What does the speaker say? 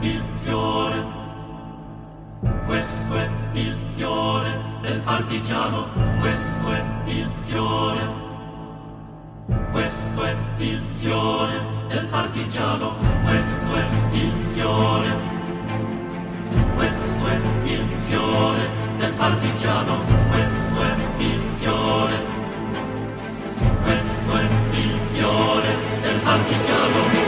il fiore, questo è il fiore del partigiano, questo è il fiore, questo è il fiore del partigiano, questo è il fiore, questo è il fiore del partigiano, questo è il fiore, questo è il fiore del partigiano.